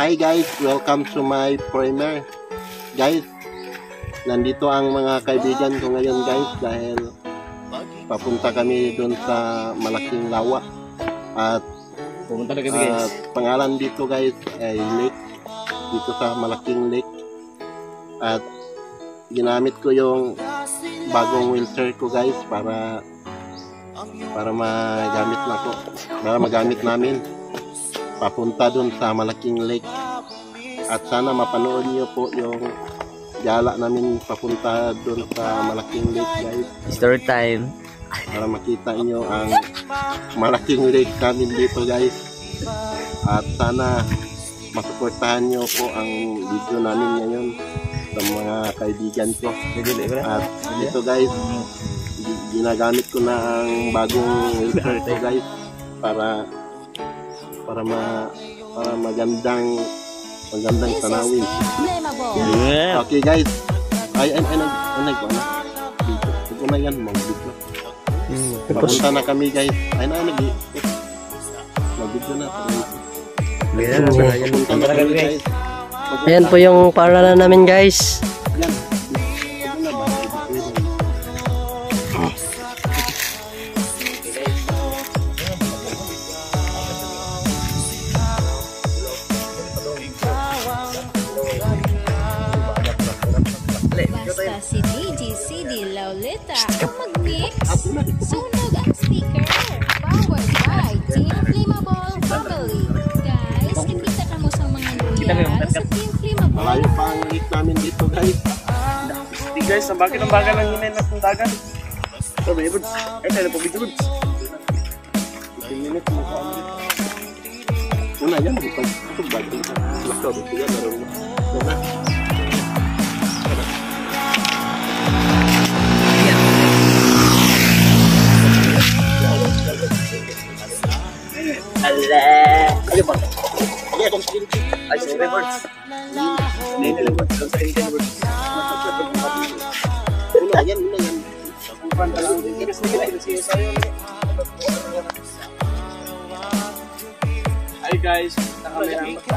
Hi guys, welcome to my primer. Guys, nandito ang mga kaibigan ko ngayon guys dahil papunta kami doon sa malaking lawa. At Pumunta na kami ah, guys. pangalan dito guys ay lake. Dito sa malaking lake. At ginamit ko yung bagong wheelchair ko guys para para magamit na ko. Para magamit namin papunta doon sa malaking lake. At sana mapanood niyo po yung gala namin papunta doon sa malaking lake guys Story time. para makita niyo ang malaking lake namin dito guys. At sana masuportahan niyo po ang video namin ngayon sa mga kaibigan ko. At ito guys, gi- ginagamit ko na ang bagong ko guys para para ma para magandang magandang tanawin. Yeah. Okay guys. Ay ay ay nag ay nag ano? Ito na yan mga video. Papunta na kami guys. Ay na nag Nag-video na. Papunta na kami guys. Ayan po yung paaralan namin guys. Yan. Ito Lauleta ang mag-mix. Sunog ang speaker. Powered by Team Flammable Family. Guys, kita ka mo sa mga loyal sa Team Flammable. Malayo pa ang lake namin dito guys. Di guys, ang bakit ang bagal ng hinay na kung dagat? Ito, may ibon. Ay, tayo na po video. 15 minutes mo pa ang. Una yan. Ito ba? Lakaw, ito yan. Meron mo. Ala! Ano ba? Hindi, akong screen. Ay, sorry, birds. Hindi, hindi, birds. Ang sarili ng birds. Una yan, una yan. Ay guys, punta kami ng punta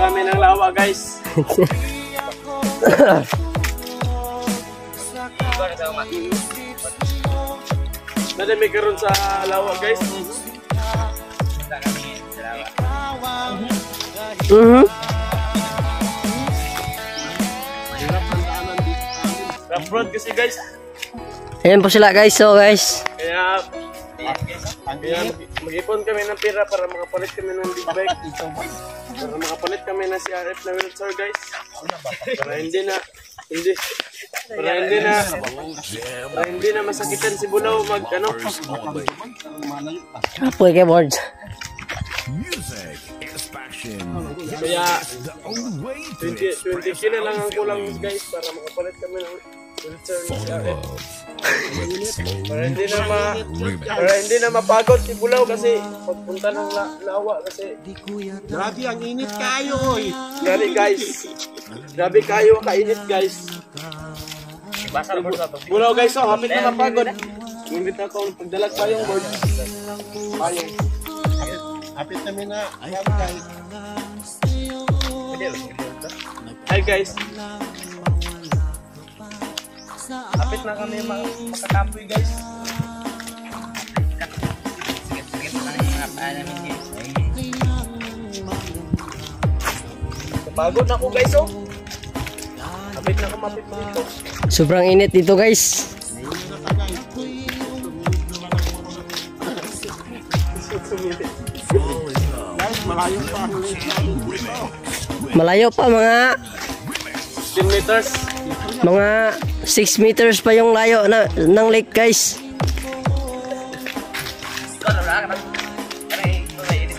kami ng lawa guys. Nadami karon sa lawa guys. Mhm. Rough road kasi guys. Ayan po sila guys. So guys. Kaya kaya mag-ipon kami ng pira para makapalit kami ng big bike. Para makapalit kami ng CRF na wheelchair guys. Para hindi na hindi para hindi na para hindi na masakitan si Bulaw mag ano. Apoy keyboard. Music is passion. Kaya The only way to 20 20 kilo lang ang kulang guys para makapalit kami ng wheelchair na. Para hindi na ma para hindi na mapagod si Bulaw kasi pagpunta ng la, lawa kasi Grabe, ang init kayo, oy. Grabe guys. Grabe kayo kainit guys. Bulaw guys, oh, hapit na mapagod. Ngunit ako pagdalag pa yung board. Payong. Hapit kami na. Yan, guys. Hi guys. Hapit na kami mak makakampoy guys. Pagod na ako guys oh. Hapit na ako mapit dito. Sobrang init dito guys. Guys, malayo pa. Malayo pa mga 10 meters. mga 6 meters pa yung layo na, ng lake guys.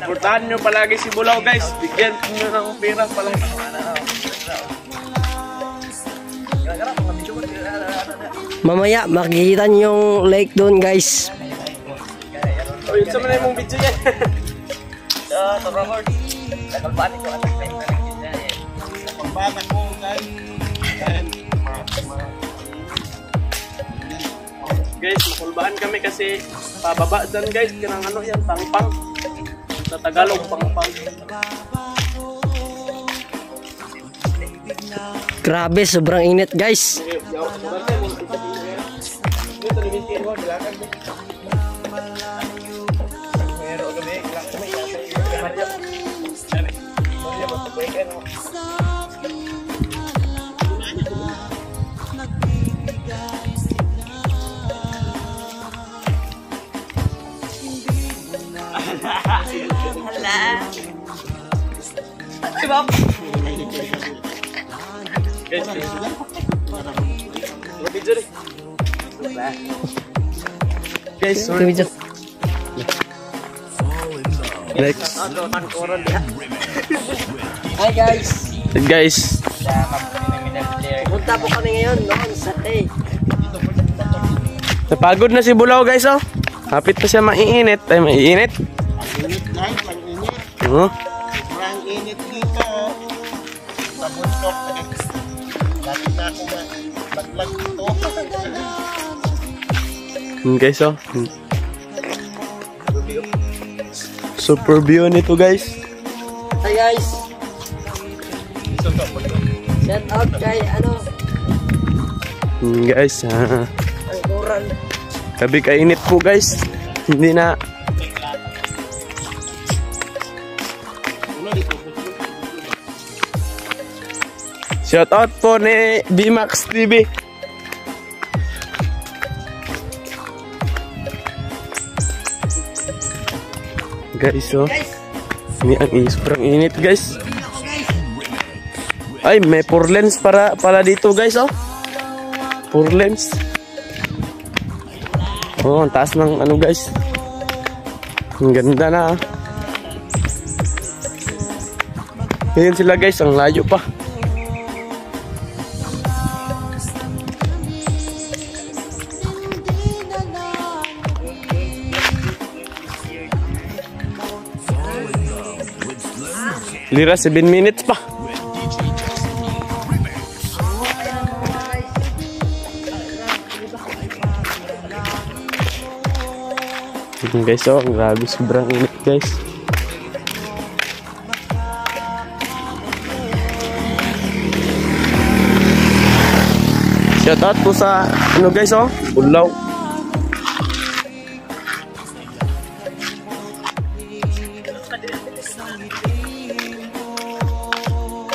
Portahan nyo palagi si Bulaw guys. Bigyan nyo ng pera palagi. Mamaya makikita niyo yung lake doon guys. O yun sa mga mong video yan. Ah, to Robert. Nakalbani ko anak na yung Pagbata ko, guys. Dahil, ma- Guys, nakulbahan kami kasi pababa dyan guys. Kinang ano yan, tangpang. Sa Tagalog, pangpang. Grabe, sobrang init guys. Guys, video rin. Guys, sorry. Next. Hi guys. Guys, Punta po kami ngayon noon sa day. napagod na si Bulaw guys oh. Kapit pa siya maiinit. Ay, maiinit. Init guys, ang init. Oh. Sobrang init dito. Sa bundok. Dati na ako ma- maglag dito. Hmm, guys oh. Super view nito guys. Hi guys. Shout out kay ano, Hmm, guys, ah, ang kuran. gabi kainit po guys. Hindi na Shout out po ni Bimax TV. Guys, oh. Ini ang is sobrang init, guys. Ay, may four lens para para dito, guys, oh. Four lens. Oh, ang taas ng ano, guys. Ang ganda na. ah. Ngayon sila, guys, ang layo pa. Lira 7 minutes pa. Yun guys, oh, grabe sobrang init guys. Shout out po sa ano guys oh, Ulaw.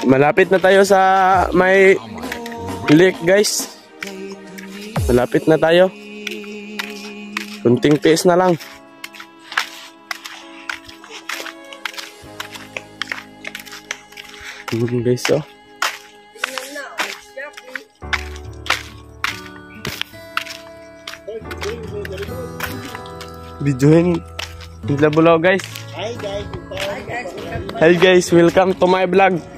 Malapit na tayo sa may lake guys. Malapit na tayo. Kunting tiis na lang. Yun guys oh. Videoin. Bulaw guys. Hi guys. Hi guys, welcome to my vlog.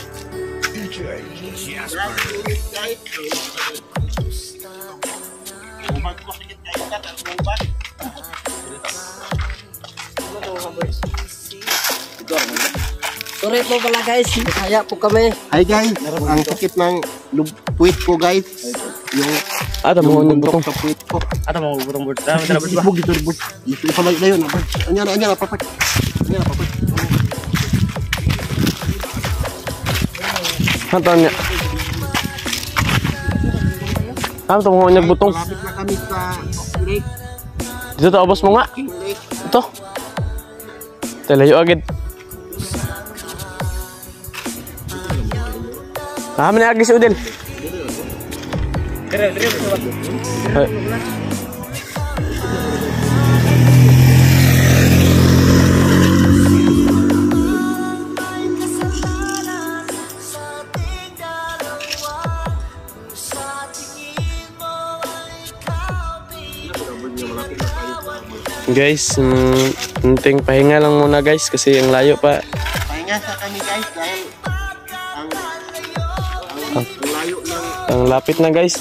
Sorry po pala guys, kaya po kami. Hi guys, ang sakit ng lub- puwit ko guys. Yung Ah, tamo yung yung bundok butong. sa puwit ko. Ah, tamo butong butong. Tama tama Ibog ito, ibog. Ito ipamay na yun. abad. Anya na, anya na, papak. Anya na, papak. Hantan niya. Ah, tamo yung butong. Malapit na kami sa lake. Dito to abos mo nga. King Lake. Ito. Talayo agad. Ah, mana agis udin. Ay. Guys, mm, munting pahinga lang muna guys kasi ang layo pa. Malapit na guys.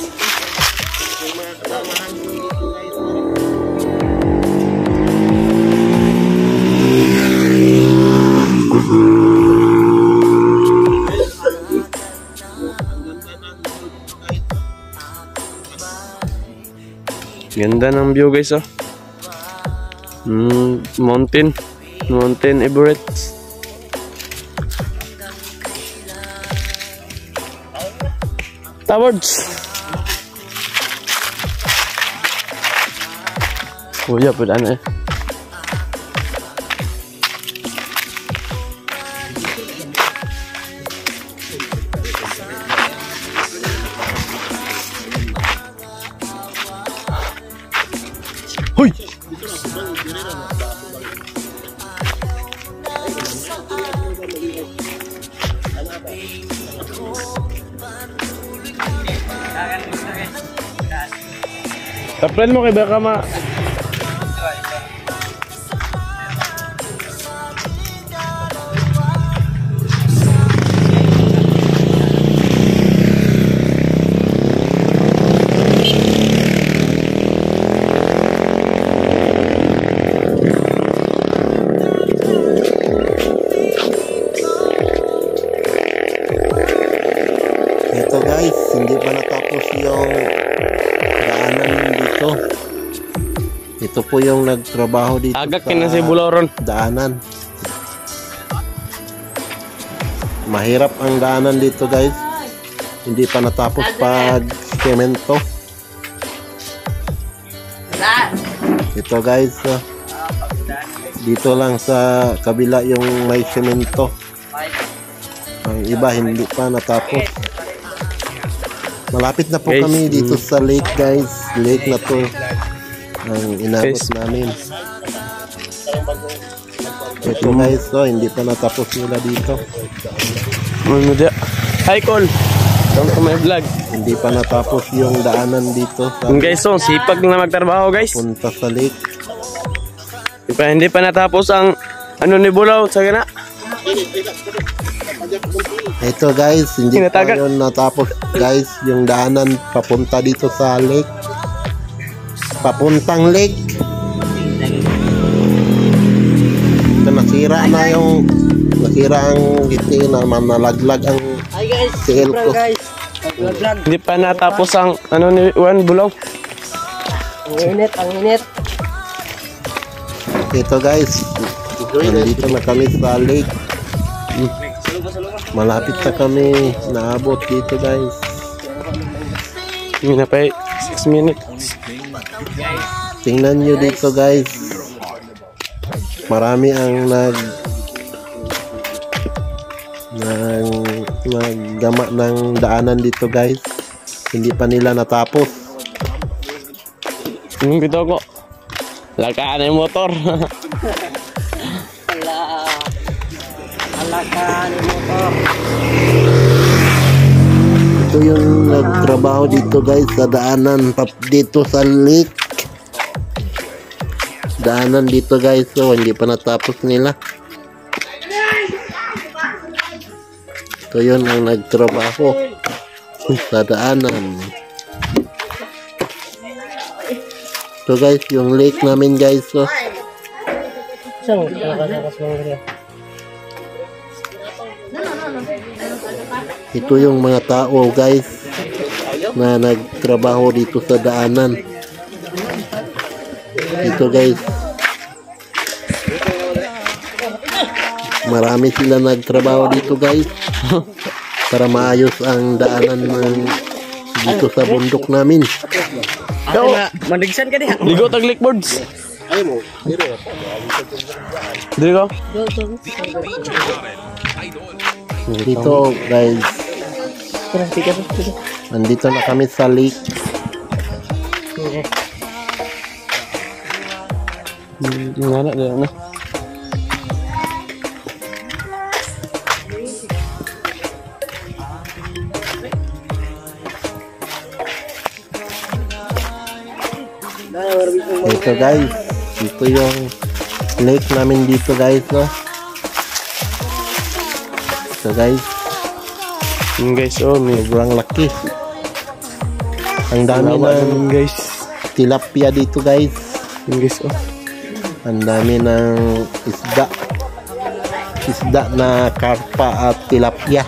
Ganda ng view guys oh. Mm, mountain. Mountain Everest. Towards. Kuya, pwede na eh. Taplan mo po yung nagtrabaho dito Agak sa kina si Buloron. daanan. Mahirap ang daanan dito guys. Hindi pa natapos pag semento. Ito guys, ah, dito lang sa kabila yung may semento. Ang iba hindi pa natapos. Malapit na po Guys, kami dito mm. sa lake guys. Lake na to. Ang inabot namin. Ito guys, oh, hindi pa natapos nila dito. Dia? Hi, Col. Welcome to my vlog. Hindi pa natapos yung daanan dito sa guys, oh, sipag na magtrabaho guys. punta sa lake. Di pa, hindi pa natapos ang ano ni Bulaw sa gana. Ito guys, hindi pa Tinatagan. yun natapos guys yung daanan papunta dito sa lake. Papuntang lake. Ito nasira na yung nasira ang giti na nalaglag ang Hi guys, sobrang ko. guys. Hindi pa natapos ang ano ni Juan Bulaw. Ang init, ang init. Ito guys, nandito na kami sa lake. Malapit na kami naabot dito guys. Hindi na pa 6 minutes. Tingnan nyo dito guys. Marami ang nag nang naggama ng daanan dito guys. Hindi pa nila natapos. Yung bitaw ko. Lakaan yung motor. Ka ni motor. Ito yung nagtrabaho dito guys sa daanan dito sa lake. Daanan dito guys so hindi pa natapos nila. Ito yun ang nagtrabaho sa daanan. Ito guys yung lake namin guys so Saan? Nakalakas mo ito yung mga tao guys na nagtrabaho dito sa daanan. Ito guys. Marami sila nagtrabaho dito guys. Para maayos ang daanan ng dito sa bundok namin. Yo, Mandigsan ka diha. ligo tag lickboards. Dili ko. Dito guys, Tara, tika to. tika. nandito na kami sa lake. Nga na, dili na. Ito guys, ito yung lake namin dito guys, no? Ito guys, Yung guys, oh, may sobrang laki. Ang dami ng guys. tilapia dito guys. Yung guys, oh. Ang dami ng isda. Isda na karpa at tilapia.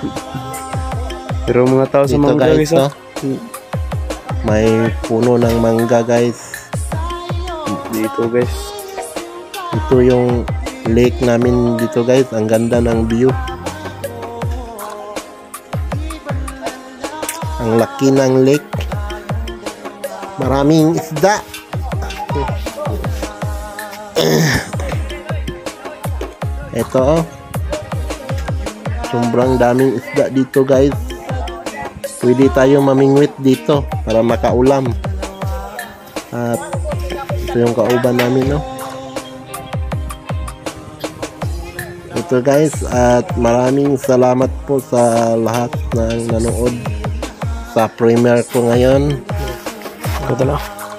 Pero mga tao sa mga guys, guys, oh. May puno ng mangga guys. dito guys. Ito yung lake namin dito guys. Ang ganda ng view. Ang laki ng lake. Maraming isda. Ito oh. Sobrang daming isda dito guys. Pwede tayo mamingwit dito para makaulam. At ito yung kauban namin no. Ito guys at maraming salamat po sa lahat ng nanood sa premiere ko ngayon.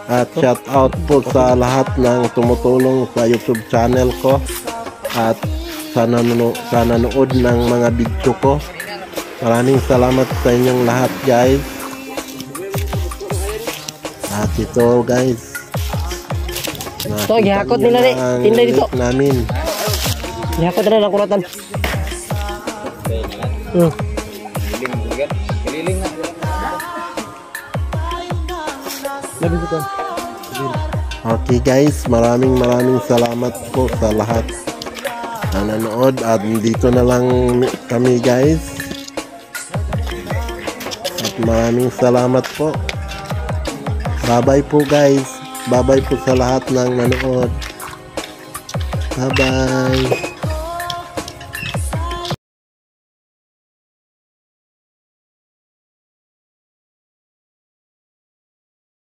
At shout out po sa lahat ng tumutulong sa YouTube channel ko at sa, nanono, sa nanood ng mga video ko. Maraming salamat sa inyong lahat guys. At ito guys. Ito, gihakot nila ni. Tinday dito. namin. Gihakot na lang kuratan. Hmm. Okay guys, maraming maraming salamat po sa lahat na nanood at dito na lang kami guys. At maraming salamat po. Bye-bye po guys. Bye-bye po sa lahat ng nanood. Bye-bye.